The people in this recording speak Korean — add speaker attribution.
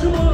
Speaker 1: 주문